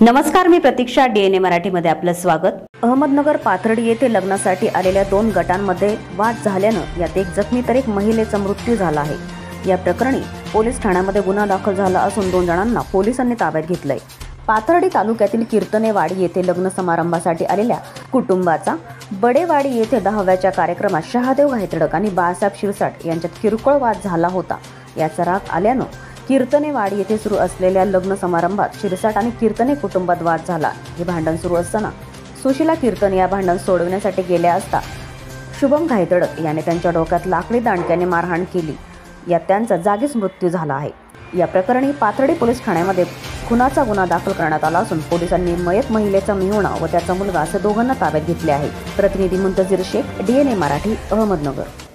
नमस्कार मी प्रतीक्षा डीएनए मराठीमध्ये आपलं स्वागत. अहमदनगर पाथर्डी येथे लग्नासाठी आलेल्या दोन गटांमध्ये वाद झाल्यानं यात एक जखमी तर एक महिलेचा मृत्यू झाला आहे. या प्रकरणी पोलीस ठाण्यामध्ये गुन्हा दाखल झाला असून दोन जणांना पोलिसांनी ताब्यात घेतलंय. पाथर्डी तालुक्यातील कीर्तनेवाडी येथे लग्न समारंभासाठी आलेल्या कुटुंबाचा बडेवाडी येथे दहाव्याच्या कार्यक्रमात शहादेव घायतडक आणि बाळासाहेब शिरसाट यांच्यात किरकोळ वाद झाला होता. याचा राग आल्यानं कीर्तनेवाडी येथे सुरू असलेल्या लग्न समारंभात शिरसाट आणि कीर्तने कुटुंबात वाद झाला. हे भांडण सुरू असताना सुशिला कीर्तन या भांडण सोडवण्यासाठी गेल्या असता शुभम घायतडक याने त्यांच्या डोक्यात लाकडी दांडक्याने मारहाण केली. यात त्यांचा जागीच मृत्यू झाला आहे. या प्रकरणी पाथर्डी पोलीस ठाण्यामध्ये खुनाचा गुन्हा दाखल करण्यात आला असून पोलिसांनी मयत महिलेचा मिहुणा व त्याचा मुलगा असे दोघांना ताब्यात घेतले आहे. प्रतिनिधी मुंतजीर शेख डीएनए मराठी अहमदनगर.